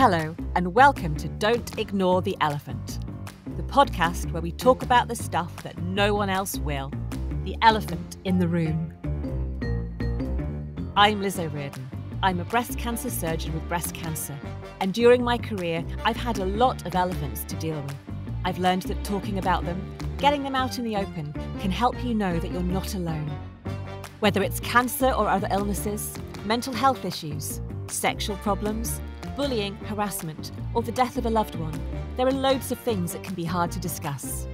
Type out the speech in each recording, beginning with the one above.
Hello, and welcome to Don't Ignore the Elephant, the podcast where we talk about the stuff that no one else will the elephant in the room. I'm Liz O'Riordan. I'm a breast cancer surgeon with breast cancer, and during my career, I've had a lot of elephants to deal with. I've learned that talking about them, getting them out in the open, can help you know that you're not alone. Whether it's cancer or other illnesses, mental health issues, sexual problems, bullying, harassment, or the death of a loved one, there are loads of things that can be hard to discuss.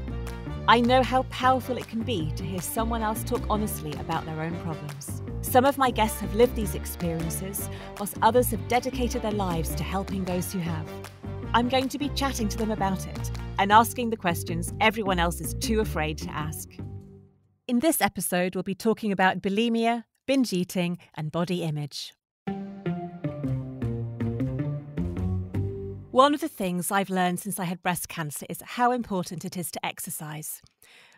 I know how powerful it can be to hear someone else talk honestly about their own problems. Some of my guests have lived these experiences, whilst others have dedicated their lives to helping those who have. I'm going to be chatting to them about it and asking the questions everyone else is too afraid to ask. In this episode, we'll be talking about bulimia, binge eating, and body image. One of the things I've learned since I had breast cancer is how important it is to exercise.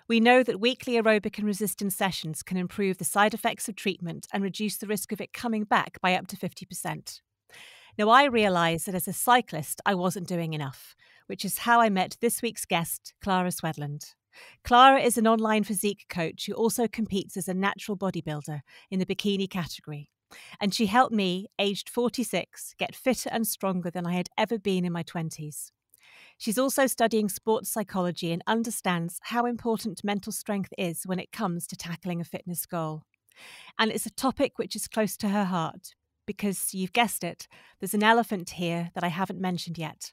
We know that weekly aerobic and resistance sessions can improve the side effects of treatment and reduce the risk of it coming back by up to 50%. Now, I realised that as a cyclist, I wasn't doing enough, which is how I met this week's guest, Clara Swedlund. Clara is an online physique coach who also competes as a natural bodybuilder in the bikini category. And she helped me, aged 46, get fitter and stronger than I had ever been in my 20s. She's also studying sports psychology and understands how important mental strength is when it comes to tackling a fitness goal. And it's a topic which is close to her heart because you've guessed it, there's an elephant here that I haven't mentioned yet.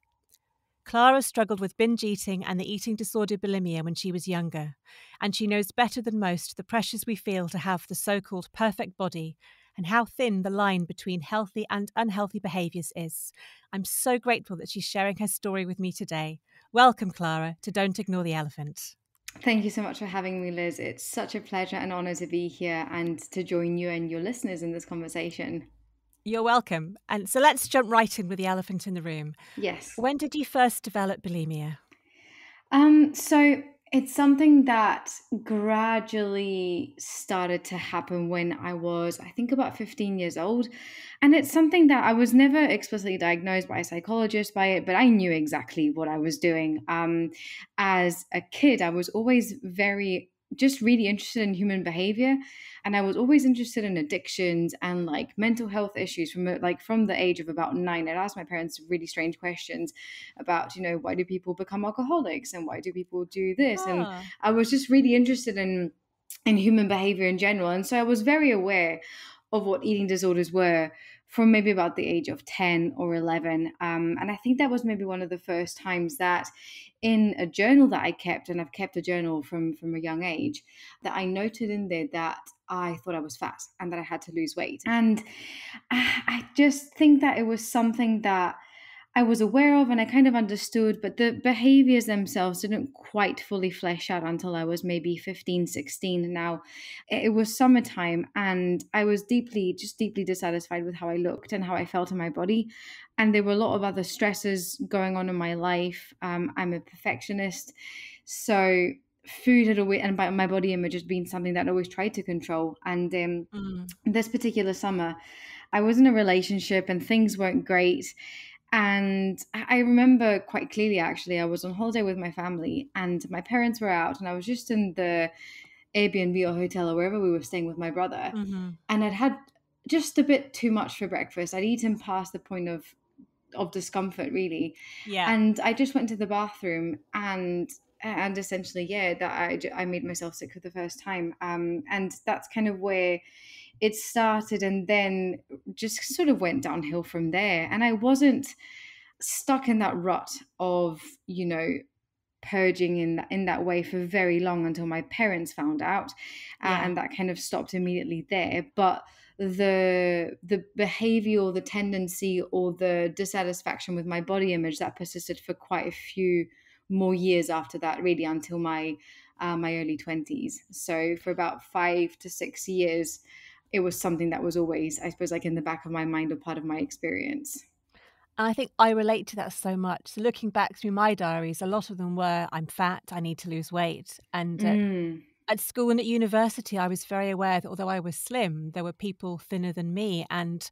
Clara struggled with binge eating and the eating disorder bulimia when she was younger, and she knows better than most the pressures we feel to have the so called perfect body and how thin the line between healthy and unhealthy behaviours is. I'm so grateful that she's sharing her story with me today. Welcome, Clara, to Don't Ignore the Elephant. Thank you so much for having me, Liz. It's such a pleasure and honour to be here and to join you and your listeners in this conversation. You're welcome. And so let's jump right in with the elephant in the room. Yes. When did you first develop bulimia? Um, so it's something that gradually started to happen when I was, I think, about 15 years old. And it's something that I was never explicitly diagnosed by a psychologist by it, but I knew exactly what I was doing. Um, as a kid, I was always very just really interested in human behavior and i was always interested in addictions and like mental health issues from like from the age of about nine. I'd ask my parents really strange questions about you know why do people become alcoholics? And why do people do this? Ah. and i was just really interested in in human behavior in general. And so i was very aware of what eating disorders were from maybe about the age of 10 or 11. Um, and I think that was maybe one of the first times that in a journal that I kept, and I've kept a journal from, from a young age, that I noted in there that I thought I was fat and that I had to lose weight. And I just think that it was something that I was aware of and I kind of understood, but the behaviors themselves didn't quite fully flesh out until I was maybe 15, 16. Now it was summertime and I was deeply, just deeply dissatisfied with how I looked and how I felt in my body. And there were a lot of other stresses going on in my life. Um, I'm a perfectionist. So food had always and my body image has been something that I always tried to control. And um, mm. this particular summer, I was in a relationship and things weren't great and I remember quite clearly, actually, I was on holiday with my family and my parents were out, and I was just in the Airbnb or hotel or wherever we were staying with my brother. Mm-hmm. And I'd had just a bit too much for breakfast. I'd eaten past the point of of discomfort really yeah and i just went to the bathroom and and essentially yeah that i i made myself sick for the first time um and that's kind of where it started and then just sort of went downhill from there. And I wasn't stuck in that rut of, you know, purging in that, in that way for very long until my parents found out uh, yeah. and that kind of stopped immediately there but the the behavior or the tendency or the dissatisfaction with my body image that persisted for quite a few more years after that really until my uh, my early 20s so for about 5 to 6 years it was something that was always, I suppose, like in the back of my mind or part of my experience. And I think I relate to that so much. So looking back through my diaries, a lot of them were I'm fat, I need to lose weight. And uh, mm. at school and at university, I was very aware that although I was slim, there were people thinner than me. And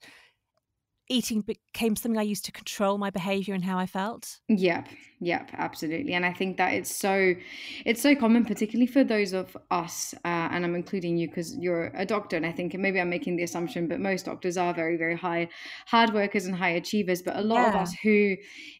eating became something I used to control my behavior and how I felt. Yep, yep, absolutely. And I think that it's so it's so common, particularly for those of us, uh, and I'm including you because you're a doctor, and I think maybe I'm making the assumption, but most doctors are very, very high hard workers and high achievers. But a lot yeah. of us who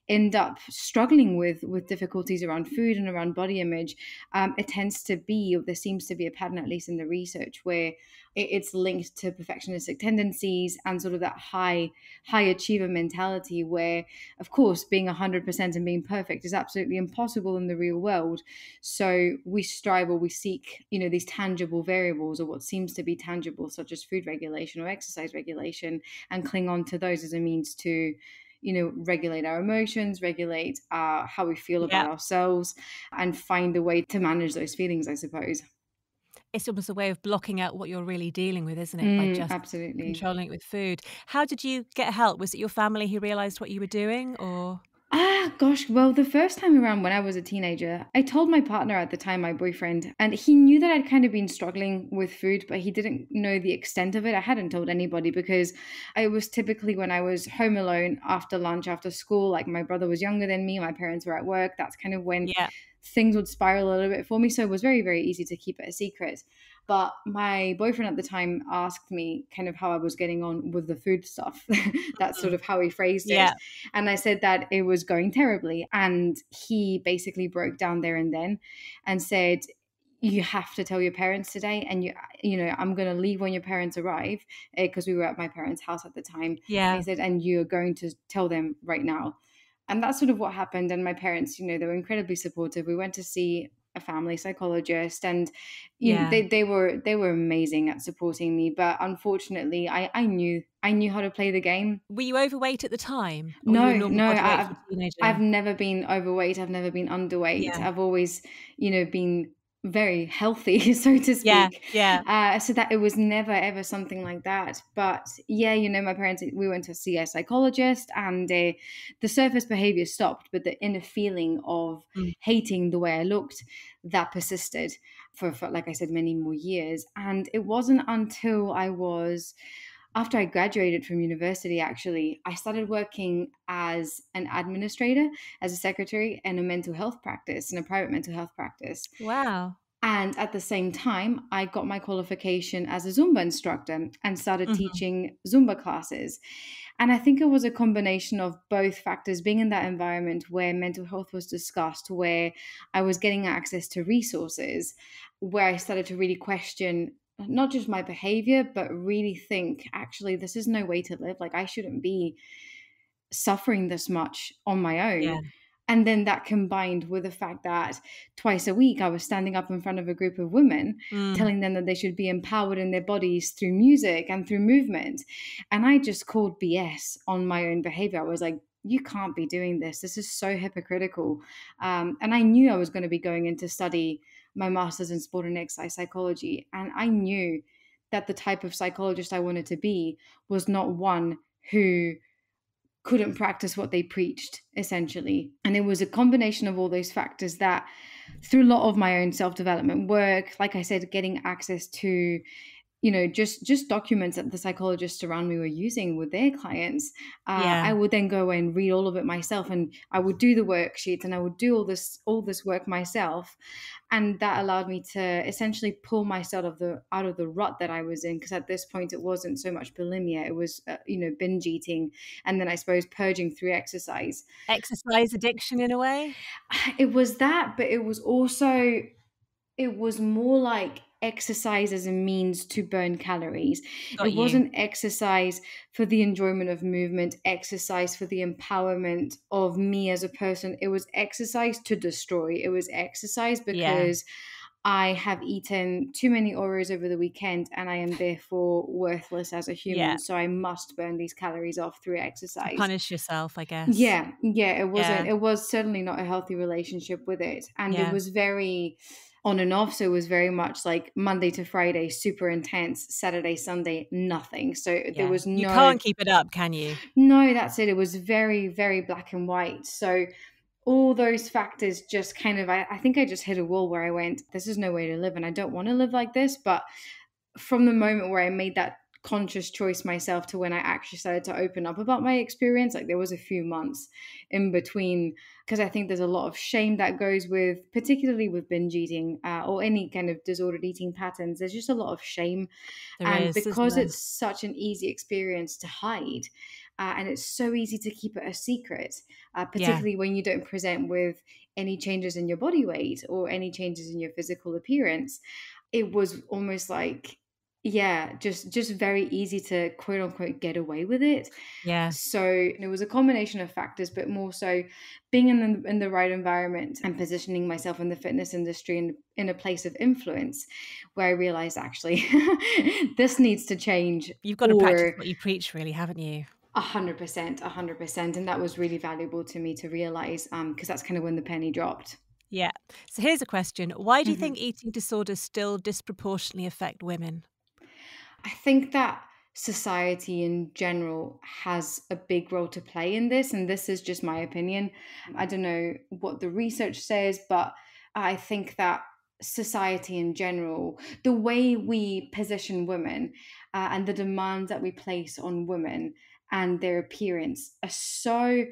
end up struggling with with difficulties around food and around body image, um, it tends to be, or there seems to be a pattern, at least in the research, where it's linked to perfectionistic tendencies and sort of that high high achiever mentality where of course being 100% and being perfect is absolutely impossible in the real world. So we strive or we seek you know these tangible variables or what seems to be tangible such as food regulation or exercise regulation and cling on to those as a means to you know regulate our emotions regulate uh, how we feel about yeah. ourselves and find a way to manage those feelings i suppose it's almost a way of blocking out what you're really dealing with, isn't it? Mm, By just absolutely controlling it with food. How did you get help? Was it your family who realized what you were doing, or? Ah, gosh. Well, the first time around when I was a teenager, I told my partner at the time, my boyfriend, and he knew that I'd kind of been struggling with food, but he didn't know the extent of it. I hadn't told anybody because it was typically when I was home alone after lunch, after school. Like my brother was younger than me, my parents were at work. That's kind of when yeah things would spiral a little bit for me. So it was very, very easy to keep it a secret. But my boyfriend at the time asked me kind of how I was getting on with the food stuff. That's sort mm-hmm. of how he phrased it. Yeah. And I said that it was going terribly. And he basically broke down there and then and said, you have to tell your parents today and you you know i'm going to leave when your parents arrive because eh, we were at my parents house at the time yeah he said and you're going to tell them right now and that's sort of what happened and my parents you know they were incredibly supportive we went to see a family psychologist and you yeah. know they, they were they were amazing at supporting me but unfortunately i i knew i knew how to play the game were you overweight at the time no no I've, I've never been overweight i've never been underweight yeah. i've always you know been very healthy, so to speak. Yeah, yeah. Uh, so that it was never ever something like that. But yeah, you know, my parents we went to see a psychologist, and uh, the surface behavior stopped, but the inner feeling of mm. hating the way I looked that persisted for, for, like I said, many more years. And it wasn't until I was after I graduated from university, actually, I started working as an administrator, as a secretary in a mental health practice, in a private mental health practice. Wow. And at the same time, I got my qualification as a Zumba instructor and started mm-hmm. teaching Zumba classes. And I think it was a combination of both factors being in that environment where mental health was discussed, where I was getting access to resources, where I started to really question not just my behavior, but really think actually, this is no way to live. Like, I shouldn't be suffering this much on my own. Yeah. And then that combined with the fact that twice a week I was standing up in front of a group of women, mm. telling them that they should be empowered in their bodies through music and through movement. And I just called BS on my own behavior. I was like, you can't be doing this. This is so hypocritical. Um, and I knew I was going to be going into study my master's in sport and exercise psychology. And I knew that the type of psychologist I wanted to be was not one who couldn't practice what they preached, essentially. And it was a combination of all those factors that, through a lot of my own self development work, like I said, getting access to you know just just documents that the psychologists around me were using with their clients uh, yeah. i would then go away and read all of it myself and i would do the worksheets and i would do all this all this work myself and that allowed me to essentially pull myself of the out of the rut that i was in because at this point it wasn't so much bulimia it was uh, you know binge eating and then i suppose purging through exercise exercise addiction in a way it was that but it was also it was more like exercise as a means to burn calories. Got it you. wasn't exercise for the enjoyment of movement, exercise for the empowerment of me as a person. It was exercise to destroy. It was exercise because yeah. I have eaten too many Oreos over the weekend and I am therefore worthless as a human. Yeah. So I must burn these calories off through exercise. Punish yourself, I guess. Yeah. Yeah. It wasn't, yeah. it was certainly not a healthy relationship with it. And it was very, on and off. So it was very much like Monday to Friday, super intense. Saturday, Sunday, nothing. So yeah. there was no. You can't keep it up, can you? No, that's it. It was very, very black and white. So all those factors just kind of, I, I think I just hit a wall where I went, this is no way to live. And I don't want to live like this. But from the moment where I made that conscious choice myself to when I actually started to open up about my experience. Like there was a few months in between because I think there's a lot of shame that goes with, particularly with binge eating uh, or any kind of disordered eating patterns. There's just a lot of shame, there and is, because it's such an easy experience to hide, uh, and it's so easy to keep it a secret, uh, particularly yeah. when you don't present with any changes in your body weight or any changes in your physical appearance. It was almost like yeah just just very easy to quote unquote get away with it yeah so it was a combination of factors but more so being in the, in the right environment and positioning myself in the fitness industry in, in a place of influence where i realized actually this needs to change you've got to practice what you preach really haven't you a hundred percent, a hundred percent, and that was really valuable to me to realize, um, because that's kind of when the penny dropped. Yeah. So here's a question: Why do you mm-hmm. think eating disorders still disproportionately affect women? I think that society in general has a big role to play in this, and this is just my opinion. I don't know what the research says, but I think that society in general, the way we position women uh, and the demands that we place on women and their appearance are so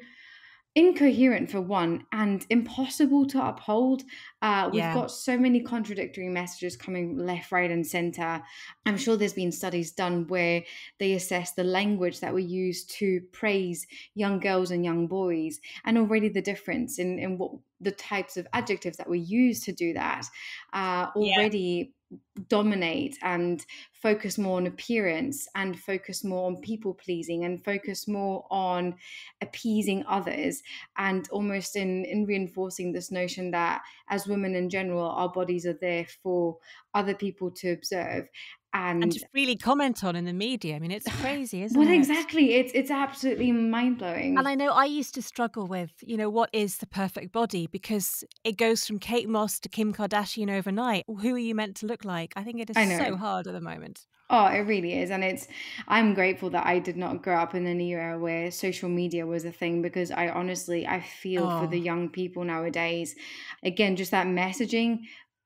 incoherent for one and impossible to uphold. Uh, we've yeah. got so many contradictory messages coming left, right, and center. I'm sure there's been studies done where they assess the language that we use to praise young girls and young boys, and already the difference in, in what the types of adjectives that we use to do that uh, already yeah. Dominate and focus more on appearance and focus more on people pleasing and focus more on appeasing others and almost in in reinforcing this notion that as women in general our bodies are there for other people to observe and, and to really comment on in the media. I mean, it's crazy, isn't well, it? Well, exactly. It's it's absolutely mind blowing. And I know I used to struggle with, you know, what is the perfect body because it goes from Kate Moss to Kim Kardashian overnight. Who are you meant to look like? I think it is so hard at the moment. Oh, it really is. And it's, I'm grateful that I did not grow up in an era where social media was a thing because I honestly, I feel oh. for the oh. young people nowadays. Again, just that messaging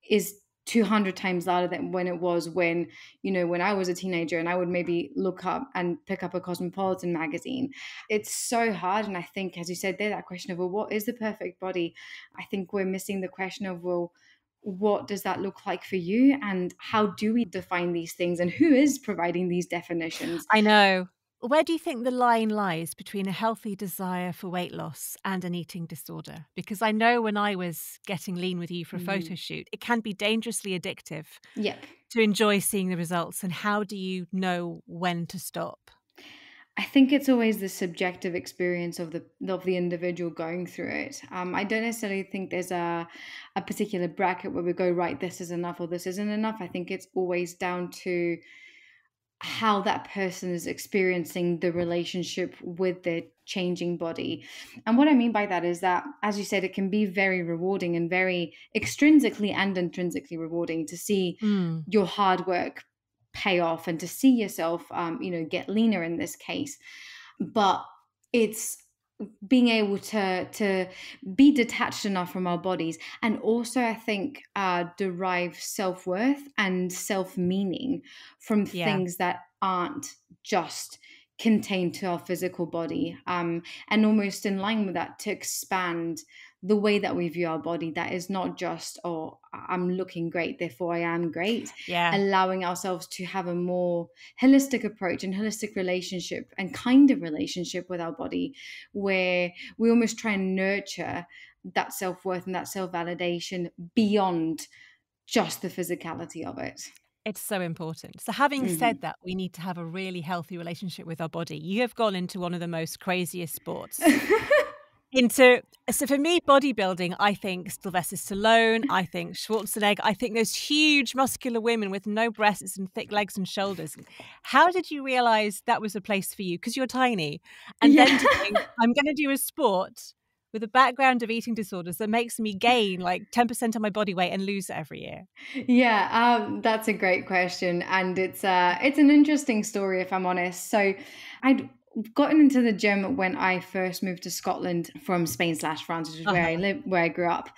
is 200 times louder than when it was when you know when i was a teenager and i would maybe look up and pick up a cosmopolitan magazine. It's so hard and i think as you said there that question of well what is the perfect body? I think we're missing the question of well what does that look like for you and how do we define these things and who is providing these definitions? I know where do you think the line lies between a healthy desire for weight loss and an eating disorder? Because I know when I was getting lean with you for a mm. photo shoot, it can be dangerously addictive. Yep. To enjoy seeing the results. And how do you know when to stop? I think it's always the subjective experience of the of the individual going through it. Um, I don't necessarily think there's a a particular bracket where we go right. This is enough or this isn't enough. I think it's always down to how that person is experiencing the relationship with their changing body. And what I mean by that is that, as you said, it can be very rewarding and very extrinsically and intrinsically rewarding to see mm. your hard work pay off and to see yourself, um, you know, get leaner in this case. But it's being able to to be detached enough from our bodies and also i think uh, derive self-worth and self-meaning from yeah. things that aren't just contained to our physical body um, and almost in line with that to expand the way that we view our body that is not just oh i'm looking great therefore i am great yeah allowing ourselves to have a more holistic approach and holistic relationship and kind of relationship with our body where we almost try and nurture that self-worth and that self-validation beyond just the physicality of it it's so important. So, having mm-hmm. said that, we need to have a really healthy relationship with our body. You have gone into one of the most craziest sports into so for me bodybuilding i think sylvester stallone i think schwarzenegger i think those huge muscular women with no breasts and thick legs and shoulders how did you realize that was a place for you because you're tiny and yeah. then to think i'm going to do a sport with a background of eating disorders that makes me gain like 10% of my body weight and lose it every year? Yeah, um, that's a great question. And it's uh, it's an interesting story, if I'm honest. So I'd gotten into the gym when I first moved to Scotland from Spain slash France, which is uh-huh. where I uh-huh. live, where I grew up.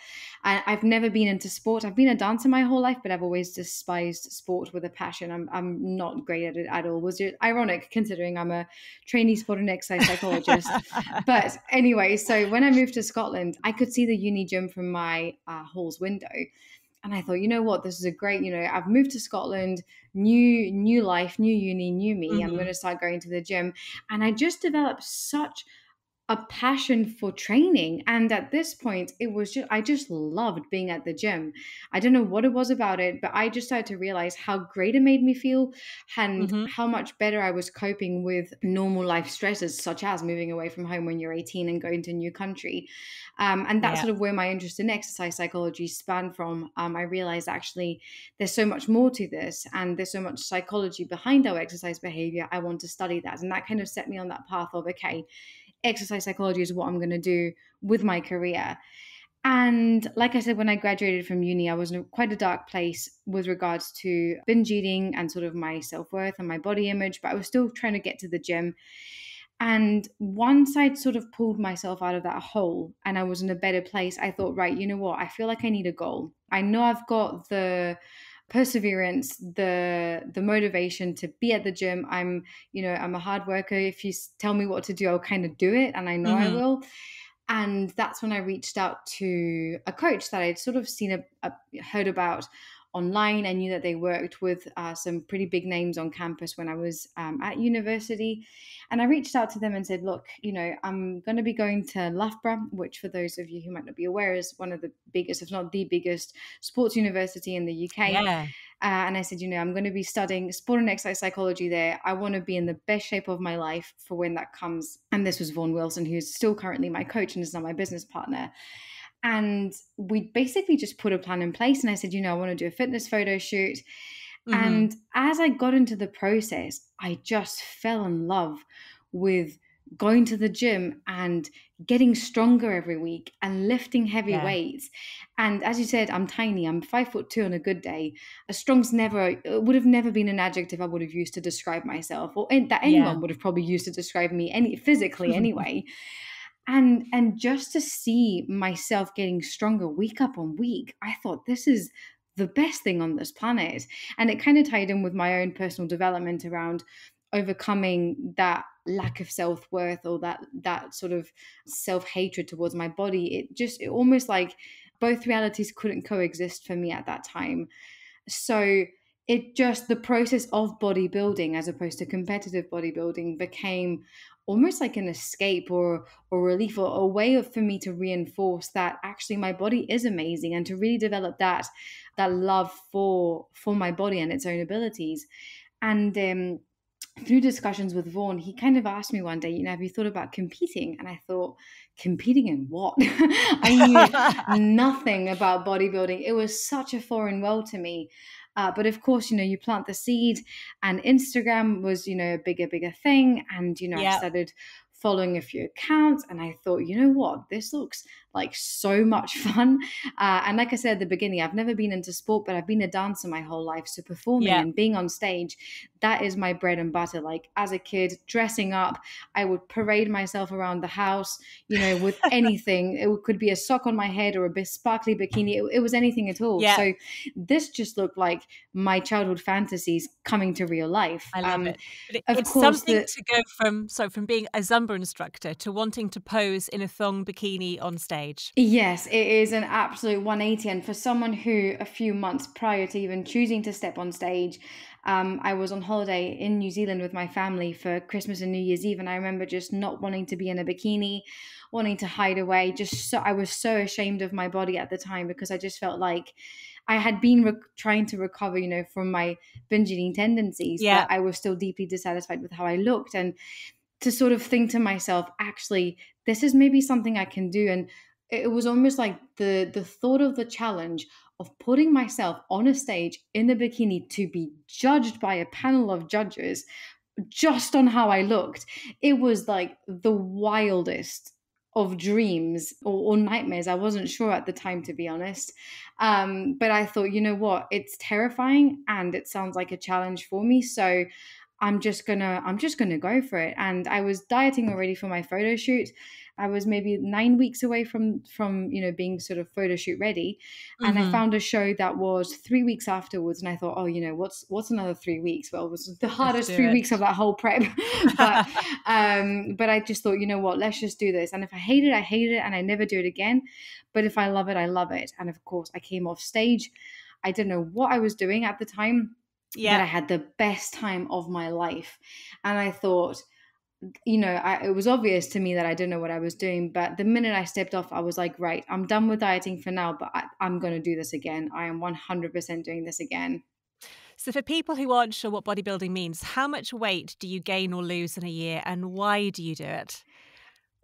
And I've never been into sport. I've been a dancer my whole life, but I've always despised sport with a passion. I'm I'm not great at it at all. Was it ironic considering I'm a trainee sport and exercise psychologist? but anyway, so when I moved to Scotland, I could see the uni gym from my uh, hall's window and I thought, you know what, this is a great, you know, I've moved to Scotland, new new life, new uni, new me. Mm-hmm. I'm going to start going to the gym, and I just developed such a passion for training. And at this point it was just i just loved being at the gym. I don't know what it was about it but i just started to realize how great it made me feel and mm-hmm. how much better i was coping with normal life stresses such as moving away from home when you're 18 and going to a new country. Um, and that's yeah. sort of where my interest in exercise psychology span from. Um, i realized actually there's so much more to this and there's so much psychology behind our exercise behavior. I want to study that. And that kind of set me on that path of okay exercise psychology is what I'm going to do with my career. And like I said, when I graduated from uni, I was in quite a dark place with regards to binge eating and sort of my self worth and my body image, but I was still trying to get to the gym. And once I'd sort of pulled myself out of that hole and I was in a better place, I thought, right, you know what? I feel like I need a goal. I know I've got the perseverance the the motivation to be at the gym. I'm you know i'm a hard worker. If you tell me what to do i'll kind of do it and i know mm-hmm. i will. And that's when i reached out to a coach that i'd sort of seen a, a heard about online. I knew that they worked with uh, some pretty big names on campus when I was um, at university. And I reached out to them and said, Look, you know, I'm going to be going to Loughborough, which, for those of you who might not be aware, is one of the biggest, if not the biggest, sports university in the UK. Yeah. Uh, and I said, you know, I'm going to be studying sport and exercise psychology there. I want to be in the best shape of my life for when that comes. And this was Vaughan Wilson, who's still currently my coach and is now my business partner. And we basically just put a plan in place. And I said, you know, I want to do a fitness photo shoot. Mm-hmm. And as I got into the process, I just fell in love with going to the gym and getting stronger every week and lifting heavy yeah. weights. And as you said, I'm tiny. I'm five foot two on a good day. A strong's never would have never been an adjective I would have used to describe myself, or that anyone yeah. would have probably used to describe me any physically anyway and and just to see myself getting stronger week up on week i thought this is the best thing on this planet. And it kind of tied in with my own personal development around overcoming that lack of self-worth or that that sort of self-hatred towards my body. It just it almost like both realities couldn't coexist for me at that time. So it just the process of bodybuilding as opposed to competitive bodybuilding became almost like an escape or or relief or a way of for me to reinforce that actually my body is amazing and to really develop that that love for for my body and its own abilities and um through discussions with Vaughan, he kind of asked me one day, you know, have you thought about competing? And I thought, competing in what? I knew nothing about bodybuilding. It was such a foreign world to me. Uh, but of course, you know, you plant the seed, and Instagram was, you know, a bigger, bigger thing. And, you know, yep. I started following a few accounts and I thought, you know what, this looks like so much fun. Uh, and like I said at the beginning, I've never been into sport, but I've been a dancer my whole life. So performing yeah. and being on stage, that is my bread and butter. Like as a kid, dressing up, I would parade myself around the house, you know, with anything. It could be a sock on my head or a bit sparkly bikini. It, it was anything at all. Yeah. So this just looked like my childhood fantasies coming to real life. I love um, it. it it's something the, to go from so from being a Zumba instructor to wanting to pose in a thong bikini on stage. Yes, it is an absolute 180. And for someone who, a few months prior to even choosing to step on stage, um, I was on holiday in New Zealand with my family for Christmas and New Year's Eve, and I remember just not wanting to be in a bikini, wanting to hide away. Just so I was so ashamed of my body at the time because I just felt like I had been re- trying to recover, you know, from my binge eating tendencies. Yeah, but I was still deeply dissatisfied with how I looked, and to sort of think to myself, actually, this is maybe something I can do, and it was almost like the the thought of the challenge of putting myself on a stage in a bikini to be judged by a panel of judges just on how I looked. It was like the wildest of dreams or, or, nightmares. I wasn't sure at the time, to be honest. Um, but I thought, you know what? It's terrifying and it sounds like a challenge for me. So I'm just gonna I'm just gonna go for it. And I was dieting already for my photo shoot. I was maybe nine weeks away from from you know being sort of photo shoot ready, and mm-hmm. I found a show that was three weeks afterwards, and I thought, oh, you know, what's what's another three weeks? Well, it was the hardest three it. weeks of that whole prep, but um, but I just thought, you know what, let's just do this. And if I hate it, I hate it, and I never do it again. But if I love it, I love it. And of course, I came off stage. I didn't know what I was doing at the time. Yeah, but I had the best time of my life, and I thought you know, I, it was obvious to me that I didn't know what I was doing. But the minute I stepped off, I was like, right, I'm done with dieting for now, but I, I'm going to do this again. I am 100% doing this again. So, for people who aren't sure what bodybuilding means, how much weight do you gain or lose in a year and why do you do it?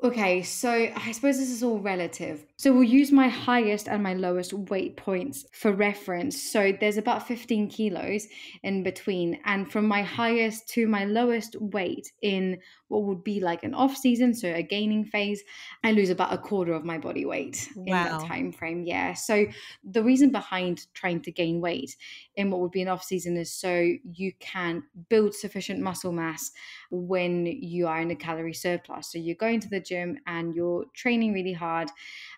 Okay, so I suppose this is all relative. So we'll use my highest and my lowest weight points for reference. So there's about 15 kilos in between. And from my highest to my lowest weight in what would be like an off season, so a gaining phase, I lose about a quarter of my body weight wow. in that time frame. Yeah. So the reason behind trying to gain weight in what would be an off season is so you can build sufficient muscle mass when you are in a calorie surplus. So you're going to the gym and you're training really hard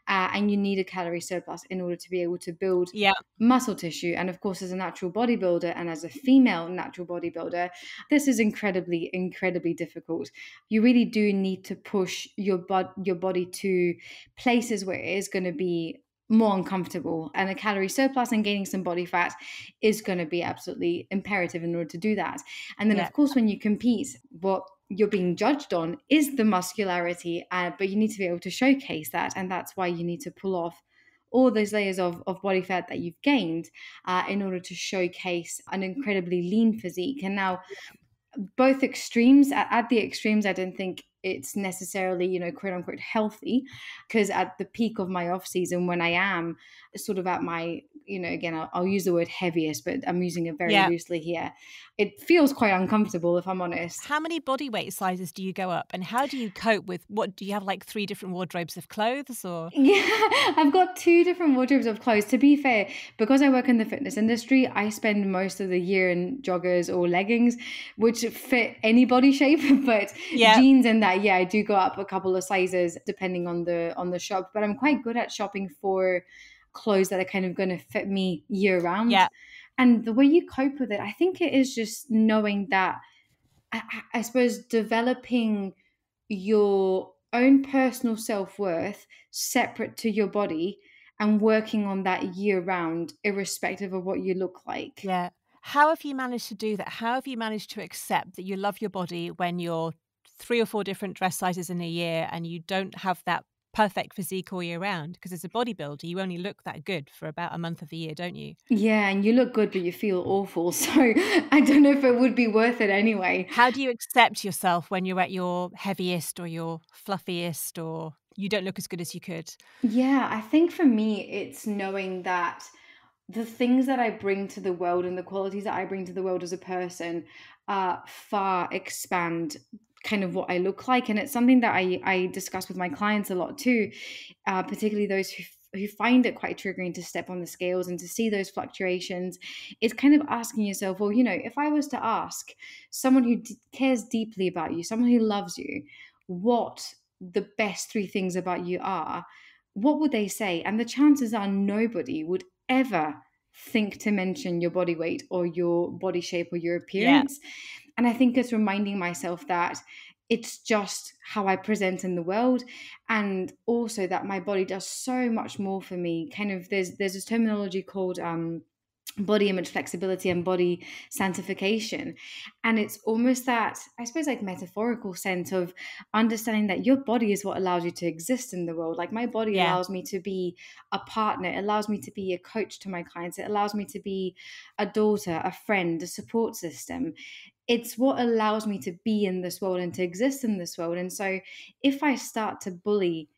uh, and you need a calorie surplus in order to be able to build yeah. muscle tissue. And of course, as a natural bodybuilder and as a female natural bodybuilder, this is incredibly, incredibly difficult. You really do need to push your, bod- your body to places where it is going to be more uncomfortable and a calorie surplus and gaining some body fat is going to be absolutely imperative in order to do that and then yeah. of course when you compete what you're being judged on is the muscularity, uh, but you need to be able to showcase that. And that's why you need to pull off all those layers of, of body fat that you've gained uh, in order to showcase an incredibly lean physique. And now, both extremes, at, at the extremes, I don't think it's necessarily you know quote unquote healthy because at the peak of my off season when i am sort of at my you know again i'll, I'll use the word heaviest but i'm using it very yeah. loosely here it feels quite uncomfortable if i'm honest how many body weight sizes do you go up and how do you cope with what do you have like three different wardrobes of clothes or yeah i've got two different wardrobes of clothes to be fair because i work in the fitness industry i spend most of the year in joggers or leggings which fit any body shape but yeah. jeans and that yeah, I do go up a couple of sizes depending on the on the shop, but I'm quite good at shopping for clothes that are kind of going to fit me year round. Yeah. And the way you cope with it, I think it is just knowing that I, I suppose developing your own personal self-worth separate to your body and working on that year round irrespective of what you look like. Yeah. How have you managed to do that? How have you managed to accept that you love your body when you're three or four different dress sizes in a year and you don't have that perfect physique all year round because as a bodybuilder you only look that good for about a month of the year don't you? Yeah and you look good but you feel awful so i don't know if it would be worth it anyway. How do you accept yourself when you're at your heaviest or your fluffiest or you don't look as good as you could? Yeah i think for me it's knowing that the things that I bring to the world and the qualities that I bring to the world as a person uh, far expand kind of what I look like. And it's something that I, I discuss with my clients a lot too, uh, particularly those who who find it quite triggering to step on the scales and to see those fluctuations it's kind of asking yourself well you know if i was to ask someone who d- cares deeply about you someone who loves you what the best three things about you are what would they say and the chances are nobody would ever think to mention your body weight or your body shape or your appearance yeah. And I think it's reminding myself that it's just how I present in the world and also that my body does so much more for me. Kind of there's there's this terminology called um body image flexibility and body sanctification. And it's almost that i suppose like metaphorical sense of understanding that your body is what allows you to exist in the world. Like my body yeah. allows me to be a partner. It allows me to be a coach to my clients. It allows me to be a daughter a friend a support system. It's what allows me to be in this world and to exist in this world. And so if I start to bully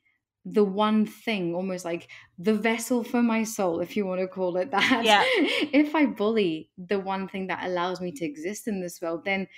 the one thing, almost like the vessel for my soul, if you want to call it that, yeah. if I bully the one thing that allows me to exist in this world, then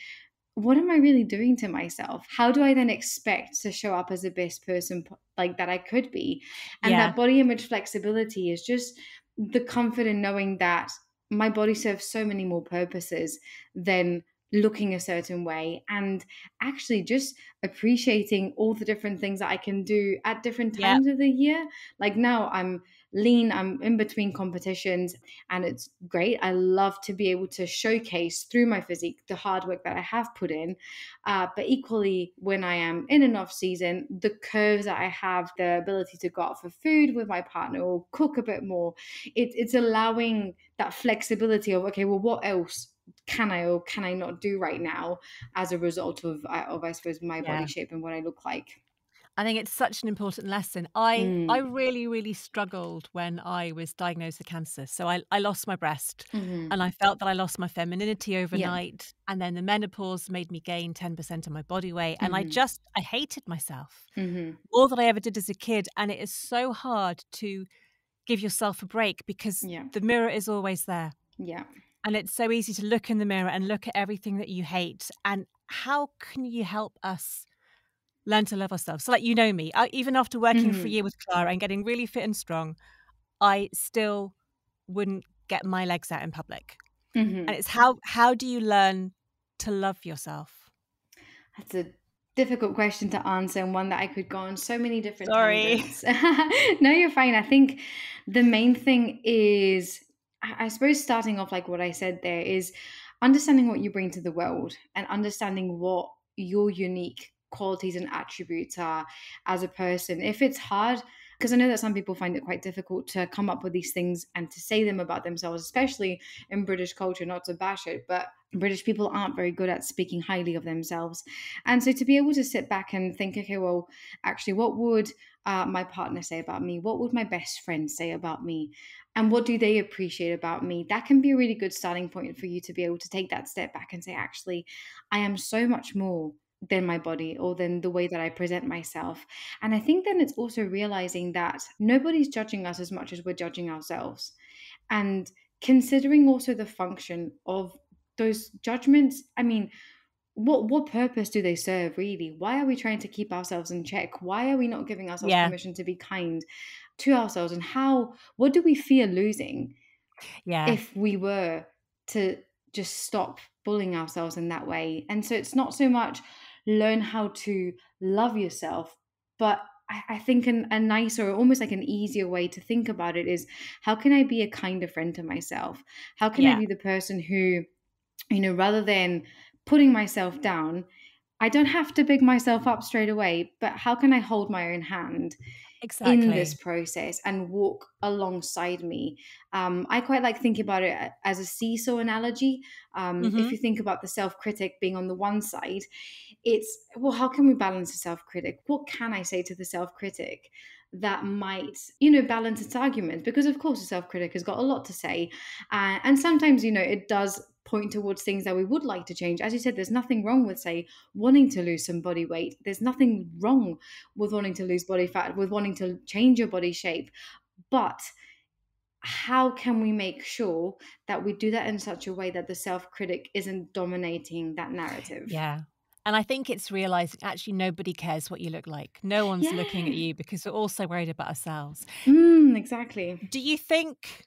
what am I really doing to myself? How do I then expect to show up as the best person like that I could be? And yeah. that body image flexibility is just the comfort in knowing that my body serves so many more purposes than looking a certain way and actually just appreciating all the different things that I can do at different times yep. of the year. Like now I'm lean, I'm in between competitions and it's great. I love to be able to showcase through my physique the hard work that I have put in. Uh, but equally, when I am in and off season, the curves that I have, the ability to go out for food with my partner or cook a bit more, it, it's allowing that flexibility of, okay, well, what else can I or can I not do right now as a result of, of I suppose, my yeah. body shape and what I look like. I think it's such an important lesson. I mm. I really really struggled when I was diagnosed with cancer. So I I lost my breast mm-hmm. and I felt that I lost my femininity overnight yeah. and then the menopause made me gain 10% of my body weight and mm-hmm. I just I hated myself. Mm-hmm. More than I ever did as a kid and it is so hard to give yourself a break because yeah. the mirror is always there. Yeah. And it's so easy to look in the mirror and look at everything that you hate and how can you help us learn to love ourselves. So, like you know me, I, even after working mm-hmm. for a year with Clara and getting really fit and strong, I still wouldn't get my legs out in public. Mm-hmm. And it's how how do you learn to love yourself? That's a difficult question to answer and one that I could go on so many different Sorry. no, you're fine. I think the main thing is I suppose starting off like what I said there is understanding what you bring to the world and understanding what your unique qualities and attributes are as a person. If it's hard, because I know that some people find it quite difficult to come up with these things and to say them about themselves, especially in British culture, not to bash it, but British people aren't very good at speaking highly of themselves. And so to be able to sit back and think, okay, well, actually, what would uh, my partner say about me? What would my best friend say about me? And what do they appreciate about me? That can be a really good starting point for you to be able to take that step back and say, actually, I am so much more than my body or than the way that I present myself. And I think then it's also realizing that nobody's judging us as much as we're judging ourselves. And considering also the function of those judgments, I mean, what what purpose do they serve really? Why are we trying to keep ourselves in check? Why are we not giving ourselves yeah. permission to be kind to ourselves? And how what do we fear losing? Yeah. If we were to just stop bullying ourselves in that way. And so it's not so much learn how to love yourself. But I, I think an, a nicer, almost like an easier way to think about it is how can I be a kinder friend to myself? How can yeah. I be the person who, you know, rather than putting myself down, I don't have to big myself up straight away, but how can I hold my own hand exactly. in this process and walk alongside me. Um, I quite like thinking about it as a seesaw analogy. Um, mm-hmm. If you think about the self critic being on the one side, it's well, how can we balance the self critic? What can I say to the self critic? that might you know balance its argument because of course a self-critic has got a lot to say uh, and sometimes you know it does point towards things that we would like to change. As you said, there's nothing wrong with, say, wanting to lose some body weight. There's nothing wrong with wanting to lose body fat, with wanting to change your body shape. But how can we make sure that we do that in such a way that the self critic isn't dominating that narrative? Yeah. And I think it's realizing actually nobody cares what you look like. No one's yeah. looking at you because we're all so worried about ourselves. Mm, exactly. Do you think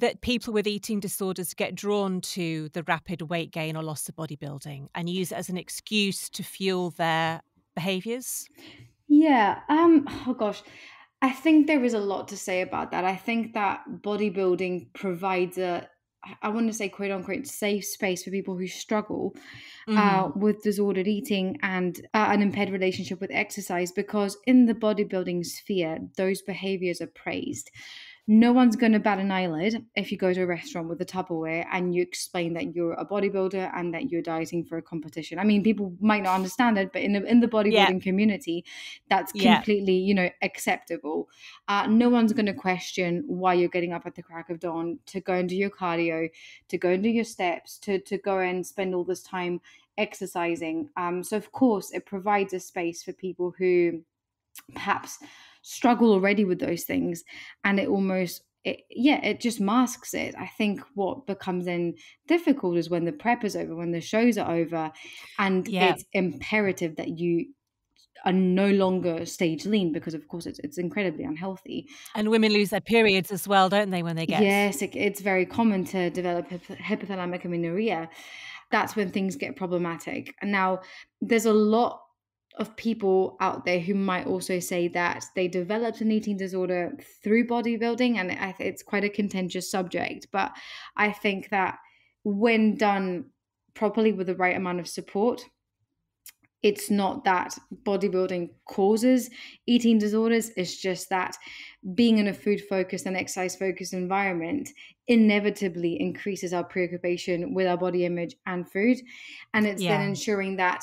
that people with eating disorders get drawn to the rapid weight gain or loss of bodybuilding and use it as an excuse to fuel their behaviors? Yeah. Um oh gosh. I think there is a lot to say about that. I think that bodybuilding provides a I want to say quote unquote safe space for people who struggle uh, mm-hmm. uh, with disordered eating and uh, an impaired relationship with exercise because in the bodybuilding sphere, those behaviors are praised no one's going to bat an eyelid if you go to a restaurant with a Tupperware and you explain that you're a bodybuilder and that you're dieting for a competition. I mean, people might not understand it, but in the in the bodybuilding yeah. community, that's completely yeah. you know acceptable. Uh, no one's going to question why you're getting up at the crack of dawn to go and do your cardio, to go and do your steps, to to go and spend all this time exercising. Um, so of course, it provides a space for people who perhaps struggle already with those things and it almost it, yeah it just masks it i think what becomes then difficult is when the prep is over when the shows are over and yeah. it's imperative that you are no longer stage lean because of course it's, it's incredibly unhealthy and women lose their periods as well don't they when they get yes it, it's very common to develop hypothalamic amenorrhea that's when things get problematic. And now there's a lot of people out there who might also say that they developed an eating disorder through bodybuilding, and it's quite a contentious subject. But I think that when done properly with the right amount of support, it's not that bodybuilding causes eating disorders, it's just that being in a food focused and exercise focused environment inevitably increases our preoccupation with our body image and food. And it's yeah. then ensuring that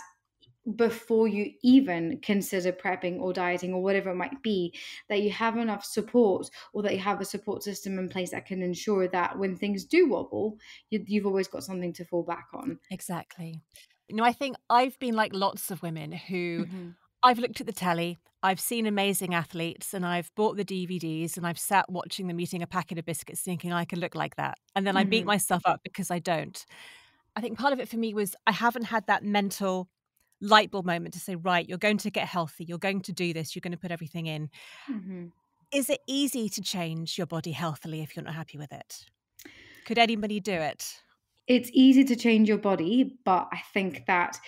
before you even consider prepping or dieting or whatever it might be, that you have enough support or that you have a support system in place that can ensure that when things do wobble, you, you've always got something to fall back on. Exactly. You know, I think I've been like lots of women who mm-hmm. I've looked at the telly, I've seen amazing athletes, and I've bought the DVDs and I've sat watching them eating a packet of biscuits thinking I could look like that. And then mm-hmm. I beat mm-hmm. myself up because I don't. I think part of it for me was I haven't had that mental light bulb moment to say, right, you're going to get healthy, you're going to do this, you're going to put everything in. Mm-hmm. Is it easy to change your body healthily if you're not happy with it? Could anybody do it? it's easy to change your body, but I think that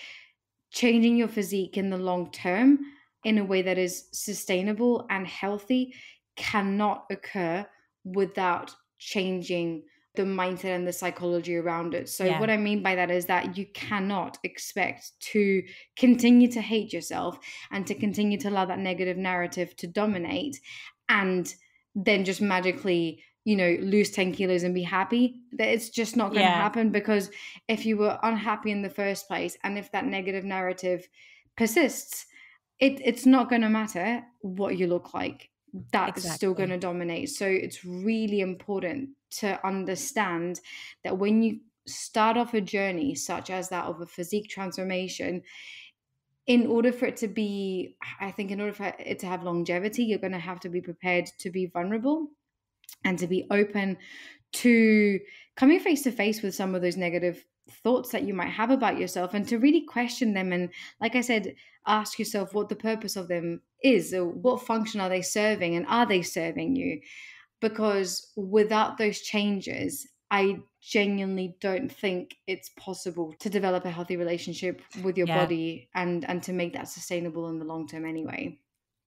changing your physique in the long term in a way that is sustainable and healthy cannot occur without changing the mindset and the psychology around it. So, yeah. what I mean by that is that you cannot expect to continue to hate yourself and to continue to allow that negative narrative to dominate and then just magically you know, lose 10 kilos and be happy. That it's just not going to yeah. happen because if you were unhappy in the first place and if that negative narrative persists, it, it's not going to matter what you look like. That's exactly. still going to dominate. So it's really important to understand that when you start off a journey such as that of a physique transformation, in order for it to be, I think, in order for it to have longevity, you're going to have to be prepared to be vulnerable and to be open to coming face to face with some of those negative thoughts that you might have about yourself and to really question them and like i said ask yourself what the purpose of them is or what function are they serving and are they serving you because without those changes i genuinely don't think it's possible to develop a healthy relationship with your yeah. body and and to make that sustainable in the long term anyway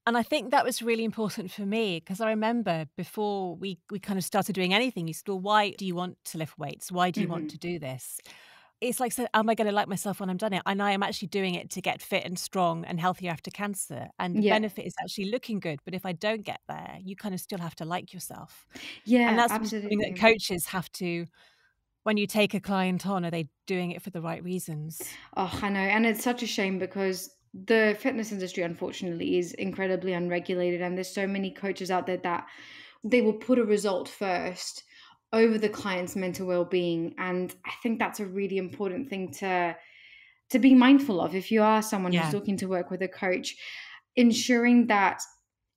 and I think that was really important for me because I remember before we, we kind of started doing anything, you said, Well, why do you want to lift weights? Why do you mm-hmm. want to do this? It's like, so am I going to like myself when I'm done it? And I am actually doing it to get fit and strong and healthier after cancer. And the yeah. benefit is actually looking good. But if I don't get there, you kind of still have to like yourself. Yeah. And that's absolutely. something that coaches have to when you take a client on, are they doing it for the right reasons? Oh, I know. And it's such a shame because the fitness industry unfortunately is incredibly unregulated and there's so many coaches out there that they will put a result first over the client's mental well-being and i think that's a really important thing to to be mindful of if you are someone yeah. who's looking to work with a coach ensuring that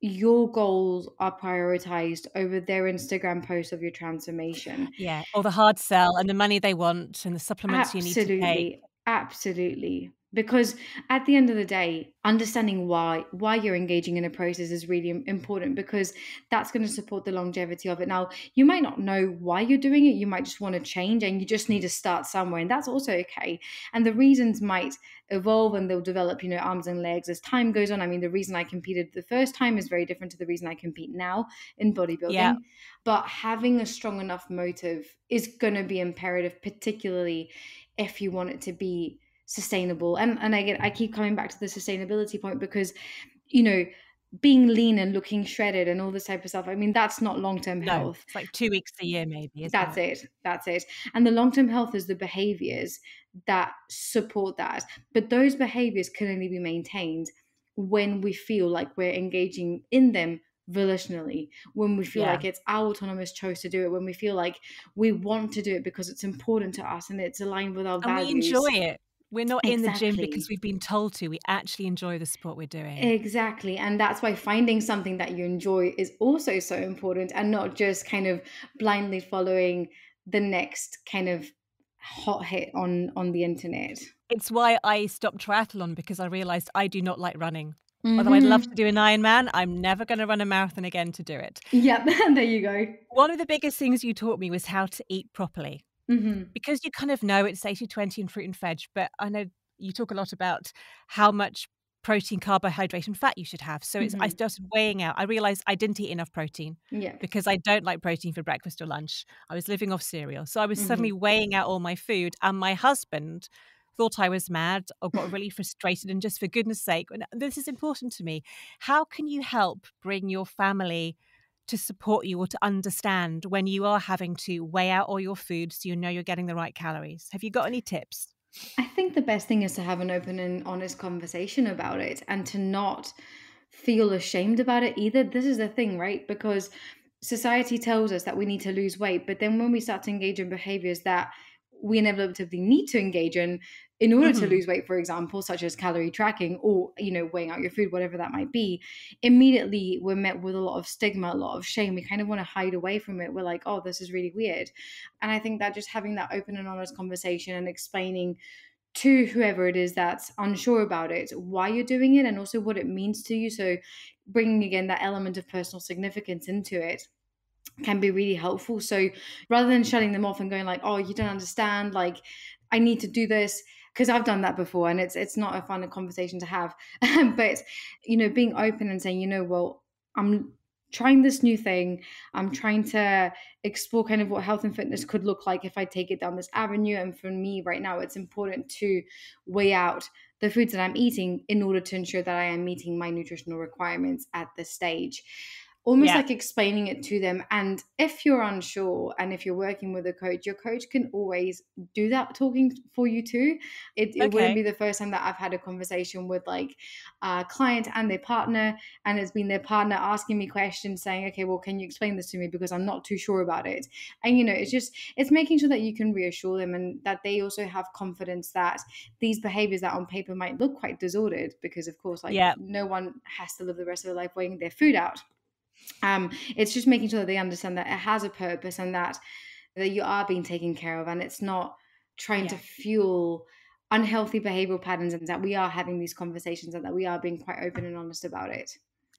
your goals are prioritized over their Instagram post of your transformation. Yeah, or the hard sell and the money they want and the supplements absolutely, you need to pay. Absolutely because at the end of the day understanding why why you're engaging in a process is really important because that's going to support the longevity of it. Now you might not know why you're doing it you might just want to change and you just need to start somewhere and that's also okay. And the reasons might evolve and they'll develop you know arms and legs as time goes on. I mean the reason i competed the first time is very different to the reason i compete now in bodybuilding. Yeah. but having a strong enough motive is going to be imperative particularly if you want it to be sustainable. And and i get i keep coming back to the sustainability point because you know being lean and looking shredded and all this type of stuff i mean that's not long-term no, health. it's like two weeks a year maybe that's it? it that's it. And the long-term health is the behaviors that support that. But those behaviors can only be maintained when we feel like we're engaging in them volitionally when we feel yeah. like it's our autonomous choice to do it when we feel like we want to do it because it's important to us and it's aligned with our and values. we enjoy it we're not exactly. in the gym because we've been told to. We actually enjoy the sport we're doing. Exactly. And that's why finding something that you enjoy is also so important and not just kind of blindly following the next kind of hot hit on on the internet. It's why I stopped triathlon because I realized I do not like running. Mm-hmm. Although I'd love to mm-hmm. do an Ironman, I'm never going to run a marathon again to do it. Yep, there you go. One of the biggest things you taught me was how to eat properly. Mm-hmm. because you kind of know it's 80 20 in fruit and veg, but I know you talk a lot about how much protein, carbohydrate, and fat you should have. So it's mm-hmm. I started weighing out. I realized I didn't eat enough protein. Yeah. Because I don't like protein for breakfast or lunch. I was living off cereal. So I was mm-hmm. suddenly weighing out all my food. And my husband thought I was mad or got really frustrated. And just for goodness sake, this is important to me. How can you help bring your family to support you or to understand when you are having to weigh out all your food so you know you're getting the right calories? Have you got any tips? I think the best thing is to have an open and honest conversation about it and to not feel ashamed about it either. This is the thing, right? Because society tells us that we need to lose weight, but then when we start to engage in behaviors that we inevitably need to engage in in order mm-hmm. to lose weight for example such as calorie tracking or you know weighing out your food whatever that might be immediately we're met with a lot of stigma a lot of shame. We kind of want to hide away from it. We're like oh this is really weird. And i think that just having that open and honest conversation and explaining to whoever it is that's unsure about it why you're doing it and also what it means to you so bringing again that element of personal significance into it can be really helpful. So rather than shutting them off and going like, "Oh, you don't understand," like I need to do this because I've done that before and it's it's not a fun conversation to have. but you know, being open and saying, you know, well, I'm trying this new thing. I'm trying to explore kind of what health and fitness could look like if I take it down this avenue. And for me right now, it's important to weigh out the foods that I'm eating in order to ensure that I am meeting my nutritional requirements at this stage almost yeah. like explaining it to them. And if you're unsure and if you're working with a coach, your coach can always do that talking for you too. It, okay. it wouldn't be the first time that I've had a conversation with like a client and their partner, and it's been their partner asking me questions saying, okay, well, can you explain this to me? Because I'm not too sure about it. And, you know, it's just, it's making sure that you can reassure them and that they also have confidence that these behaviors that on paper might look quite disordered, because of course, like yeah. no one has to live the rest of their life weighing their food out um, it's just making sure that they understand that it has a purpose and that that you are being taken care of and it's not trying yeah. to fuel unhealthy behavioral patterns and that we are having these conversations and that we are being quite open and honest about it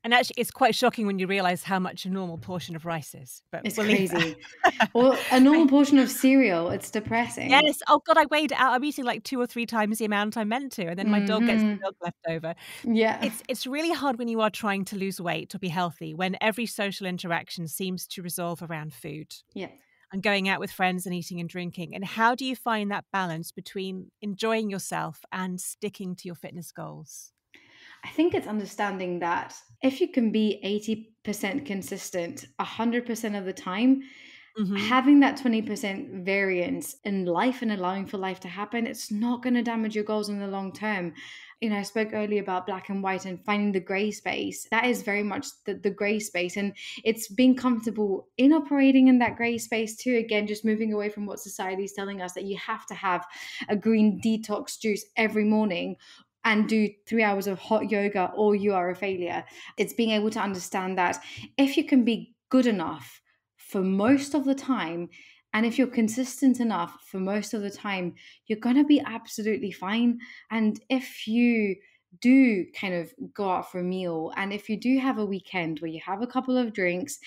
and actually, it's quite shocking when you realize how much a normal portion of rice is. But it's crazy. well, a normal portion of cereal, it's depressing. Yes. Oh God, I weighed it out. I'm eating like two or three times the amount I meant to, and then my mm-hmm. dog gets the mm-hmm. milk left over. Yeah. It's it's really hard when you are trying to lose weight or be healthy when every social interaction seems to resolve around food. Yeah. And going out with friends and eating and drinking. And how do you find that balance between enjoying yourself and sticking to your fitness goals? I think it's understanding that if you can be 80% consistent 100% of the time, mm-hmm. having that 20% variance in life and allowing for life to happen, it's not going to damage your goals in the long term. You know, I spoke earlier about black and white and finding the gray space. That is very much the, the gray space. And it's being comfortable in operating in that gray space too. Again, just moving away from what society is telling us that you have to have a green detox juice every morning and do three hours of hot yoga or you are a failure. It's being able to understand that if you can be good enough for most of the time, and if you're consistent enough for most of the time, you're going to be absolutely fine. And if you do kind of go out for a meal and if you do have a weekend where you have a couple of drinks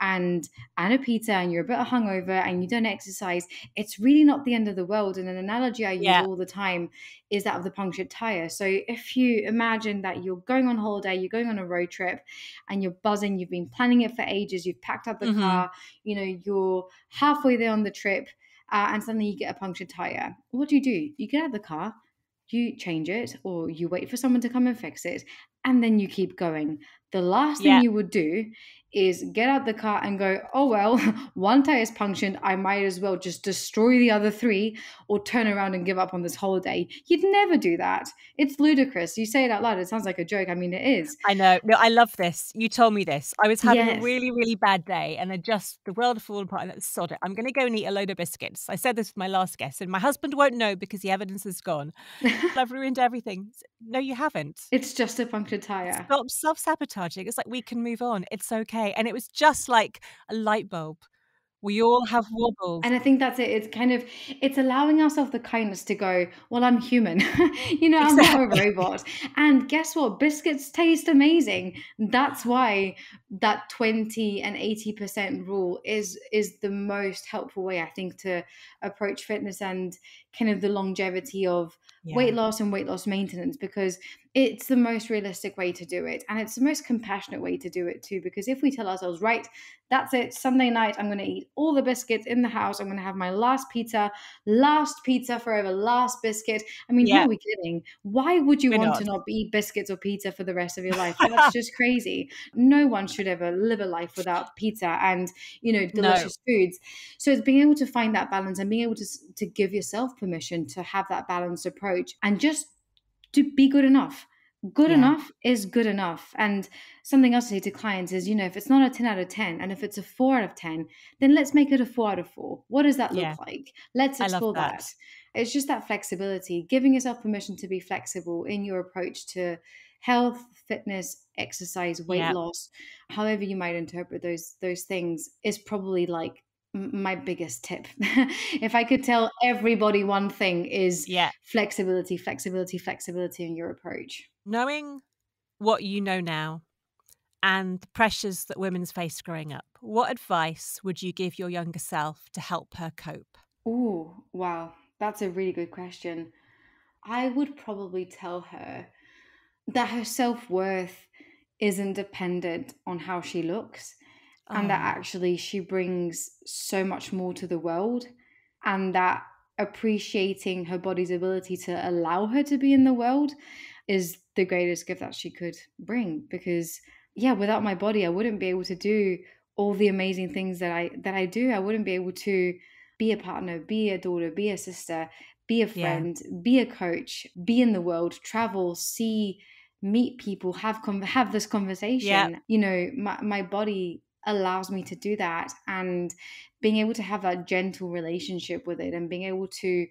and and a pizza and you're a bit hungover and you don't exercise it's really not the end of the world and an analogy i use yeah. all the time is that of the punctured tire so if you imagine that you're going on holiday you're going on a road trip and you're buzzing you've been planning it for ages you've packed up the mm-hmm. car you know you're halfway there on the trip uh, and suddenly you get a punctured tire what do you do you get out of the car you change it or you wait for someone to come and fix it and then you keep going the last thing yeah. you would do is get out the car and go, oh, well, one tire is punctured. I might as well just destroy the other three or turn around and give up on this holiday. You'd never do that. It's ludicrous. You say it out loud. It sounds like a joke. I mean, it is. I know. No, I love this. You told me this. I was having yes. a really, really bad day and then just the world fallen apart. And that's sod it. I'm going to go and eat a load of biscuits. I said this with my last guest, and my husband won't know because the evidence is gone. I've ruined everything. No, you haven't. It's just a punctured tire. Stop self sabotaging. It's like we can move on. It's okay. And it was just like a light bulb We all have wobbles. And I think that's it. It's kind of it's allowing ourselves the kindness to go, well, I'm human. you know, exactly. I'm not a robot. And guess what? Biscuits taste amazing. That's why that 20 and 80% rule is is the most helpful way I think to approach fitness and kind of the longevity of yeah. weight loss and weight loss maintenance because it's the most realistic way to do it and it's the most compassionate way to do it too because if we tell ourselves right that's it sunday night i'm going to eat all the biscuits in the house i'm going to have my last pizza last pizza forever last biscuit i mean yeah. who are we kidding why would you We're want not. to not eat biscuits or pizza for the rest of your life that's just crazy no one should ever live a life without pizza and you know delicious no. foods so it's being able to find that balance and being able to to give yourself permission to have that balanced approach and just to be good enough. Good yeah. enough is good enough. And something else I say to clients is, you know, if it's not a 10 out of 10 and if it's a 4 out of 10, then let's make it a 4 out of 4. What does that look yeah. like? Let's explore that. that. It's just that flexibility, giving yourself permission to be flexible in your approach to health, fitness, exercise, weight yeah. loss, however you might interpret those those things is probably like my biggest tip. if I could tell everybody one thing is yeah. flexibility, flexibility, flexibility in your approach. Knowing what you know now and the pressures that women's face growing up, what advice would you give your younger self to help her cope? Oh, wow. That's a really good question. I would probably tell her that her self worth isn't dependent on how she looks and that oh. actually she brings so much more to the world and that appreciating her body's ability to allow her to be in the world is the greatest gift that she could bring because yeah without my body I wouldn't be able to do all the amazing things that I that I do I wouldn't be able to be a partner be a daughter be a sister be a friend yeah. be a coach be in the world travel see meet people have have this conversation yeah. you know my, my body allows me to do that and being able to have that gentle relationship with it and being able to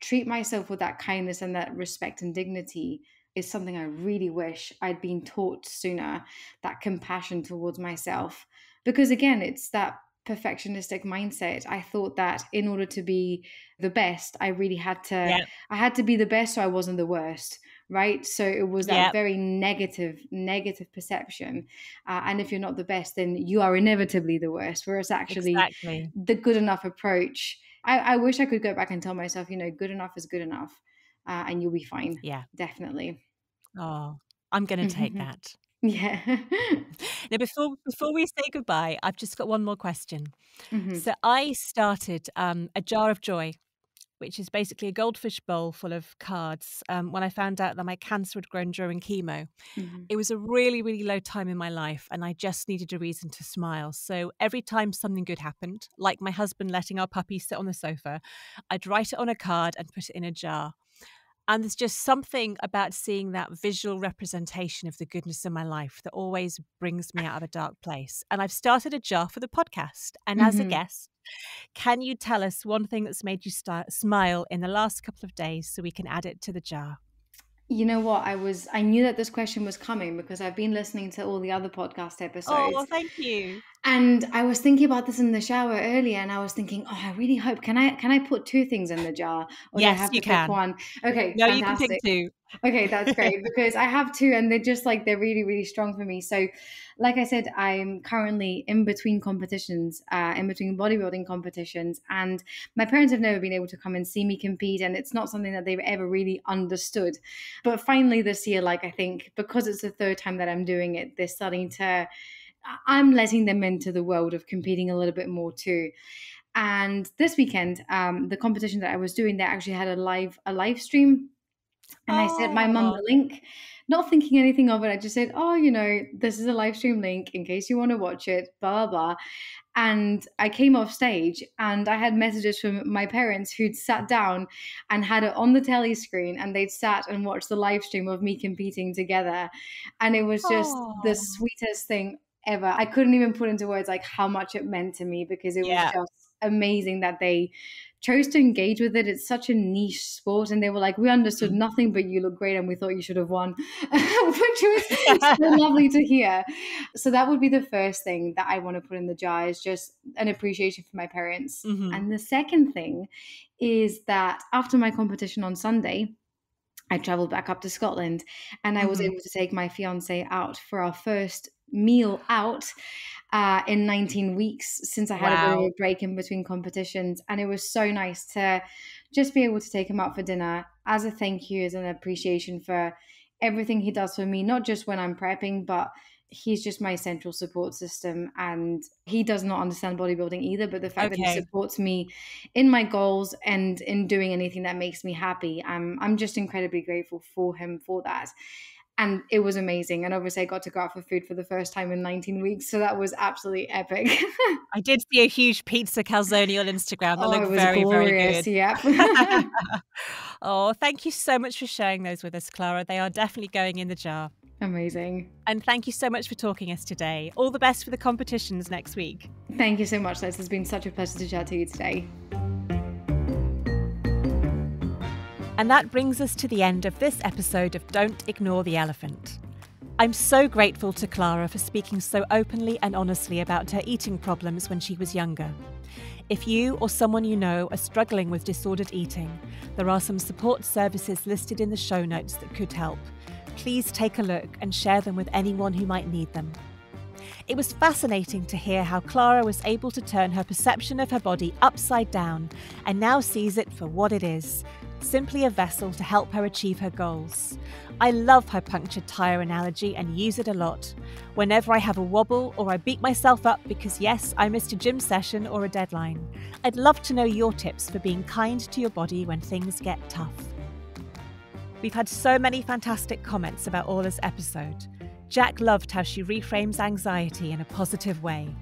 treat myself with that kindness and that respect and dignity is something I really wish I'd been taught sooner that compassion towards myself. Because again it's that perfectionistic mindset. I thought that in order to be the best i really had to yeah. i had to be the best so i wasn't the worst right? So it was that yep. very negative negative perception. Uh, and if you're not the best then you are inevitably the worst. Whereas actually exactly. the good enough approach I, I, wish i could go back and tell myself you know good enough is good enough uh, and you'll be fine. Yeah. Definitely. Oh i'm gonna take that. Yeah. Now before before we say goodbye i've just got one more question. Mm-hmm. so i started um, a jar of joy which is basically a goldfish bowl full of cards, um, when I found out that my cancer had grown during chemo. Mm-hmm. It was a really, really low time in my life, and I just needed a reason to smile. So every time something good happened, like my husband letting our puppy sit on the sofa, I'd write it on a card and put it in a jar. And there's just something about seeing that visual representation of the goodness in my life that always brings me out of a dark place. And I've started a jar for the podcast. And mm-hmm. as a mm-hmm. guest, can you tell us one thing that's made you start, smile in the last couple of days so we can add it to the jar? You know what? I was I knew that this question was coming because I've been listening to all the other podcast episodes. Oh, thank you. And I was thinking about this in the shower earlier, and I was thinking, oh, I really hope can I can I put two things in the jar, or yes, do I have to you can. pick one? Okay, no, fantastic. you can pick two. Okay, that's great because I have two, and they're just like they're really really strong for me. So, like I said, I'm currently in between competitions, uh, in between bodybuilding competitions, and my parents have never been able to come and see me compete, and it's not something that they've ever really understood. But finally, this year, like I think because it's the third time that I'm doing it, they're starting to I'm letting them into the world of competing a little bit more too. And this weekend, um, the competition that I was doing, they actually had a live a live stream, and oh. I sent my mum the link, not thinking anything of it. I just said, "Oh, you know, this is a live stream link in case you want to watch it." Blah blah. And I came off stage and I had messages from my parents who'd sat down and had it on the telly screen and they'd sat and watched the live stream of me competing together. And it was just oh. the sweetest thing ever. I couldn't even put into words like how much it meant to me because it yeah. was just amazing that they chose to engage with it. It's such a niche sport. And they were like, we understood mm. nothing, but you look great and we thought you should have won, which was so lovely to hear. So that would be the first thing that I want to put in the jar is just an appreciation for my parents. Mm-hmm. And the second thing is that after my competition on Sunday, I traveled back up to Scotland and I was mm-hmm. able to take my fiance out for our first meal out uh, in 19 weeks since I had wow. a a break in between competitions. And it was so nice to just be able to take him out for dinner as a thank you, as an appreciation for everything he does for me, not just when I'm prepping, but he's just my central support system. And he does not understand bodybuilding either, but the fact okay. that he supports me in my goals and in doing anything that makes me happy, I'm, I'm just incredibly grateful for him for that and it was amazing. And obviously, I got to go out for food for the first time in 19 weeks, so that was absolutely epic. I did see a huge pizza calzone on Instagram. That oh, looked very, glorious. very good. Yeah. oh, thank you so much for sharing those with us, Clara. They are definitely going in the jar. Amazing. And thank you so much for talking us today. All the best for the competitions next week. Thank you so much, Liz. It's been such a pleasure to chat to you today. And that brings us to the end of this episode of Don't Ignore the Elephant. I'm so grateful to Clara for speaking so openly and honestly about her eating problems when she was younger. If you or someone you know are struggling with disordered eating, there are some support services listed in the show notes that could help. Please take a look and share them with anyone who might need them. It was fascinating to hear how Clara was able to turn her perception of her body upside down and now sees it for what it is simply a vessel to help her achieve her goals. I love her punctured tyre analogy and use it a lot. Whenever I have a wobble or I beat myself up because, yes, I missed a gym session or a deadline, I'd love to know your tips for being kind to your body when things get tough. We've had so many fantastic comments about Orla's episode. Jack loved how she reframes anxiety in a positive way.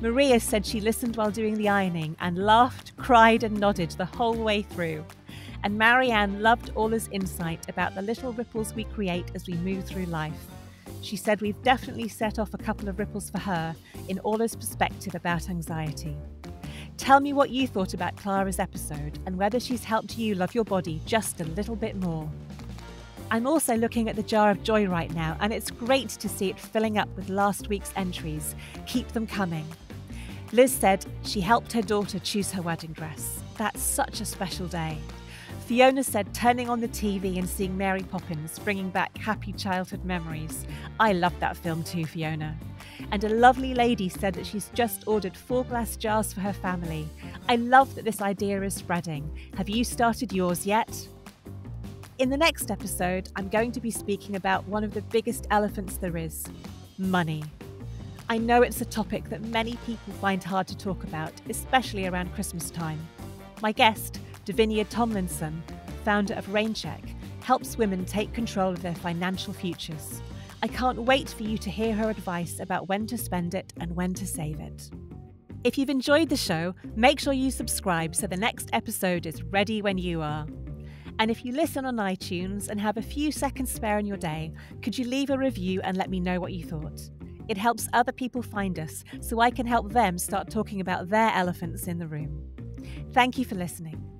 Maria said she listened while doing the ironing and laughed, cried, and nodded the whole way through and Marianne loved Orla's insight about the little ripples we create as we move through life. She said we've definitely set off a couple of ripples for her in Orla's perspective about anxiety. Tell me what you thought about Clara's episode and whether she's helped you love your body just a little bit more. I'm also looking at the jar of joy right now, and it's great to see it filling up with last week's entries. Keep them coming. Liz said she helped her daughter choose her wedding dress. That's such a special day. Fiona said turning on the TV and seeing Mary Poppins, bringing back happy childhood memories. I love that film too, Fiona. And a lovely lady said that she's just ordered four glass jars for her family. I love that this idea is spreading. Have you started yours yet? In the next episode, I'm going to be speaking about one of the biggest elephants there is money. I know it's a topic that many people find hard to talk about, especially around Christmas time. My guest, Davinia Tomlinson, founder of Raincheck, helps women take control of their financial futures. I can't wait for you to hear her advice about when to spend it and when to save it. If you've enjoyed the show, make sure you subscribe so the next episode is ready when you are. And if you listen on iTunes and have a few seconds spare in your day, could you leave a review and let me know what you thought? It helps other people find us so I can help them start talking about their elephants in the room. Thank you for listening.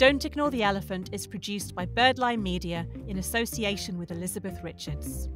Don't Ignore the Elephant is produced by Bird Lime Media in association with Elizabeth Richards.